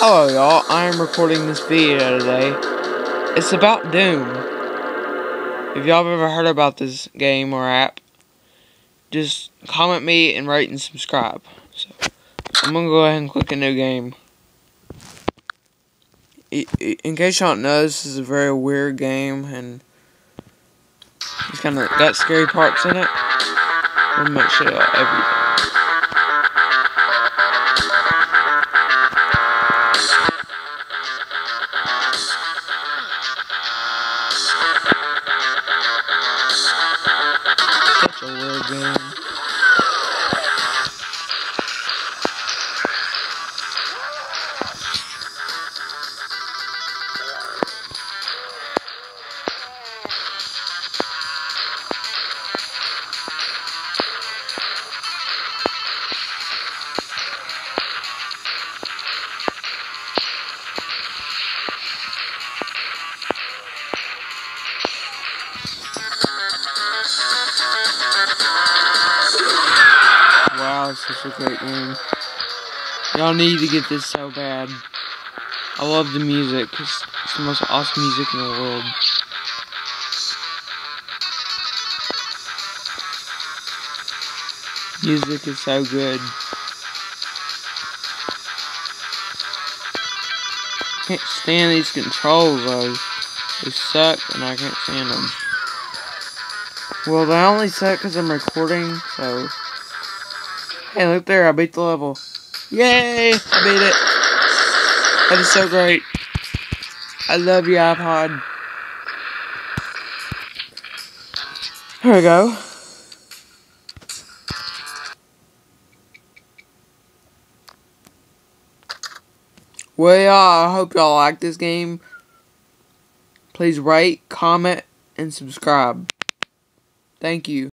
Hello y'all, I am recording this video today. It's about Doom. If y'all have ever heard about this game or app, just comment me and rate and subscribe. So, I'm gonna go ahead and click a new game. In case y'all don't know, this is a very weird game and it's kind of got scary parts in it. I'm gonna make sure everything. Such a great game. Y'all need to get this so bad. I love the music. It's, it's the most awesome music in the world. Music is so good. Can't stand these controls though. They suck and I can't stand them. Well, they only suck because I'm recording, so. Hey, look there, I beat the level. Yay! I beat it. That is so great. I love you, iPod. Here we go. Well, y'all, I hope y'all like this game. Please rate, comment, and subscribe. Thank you.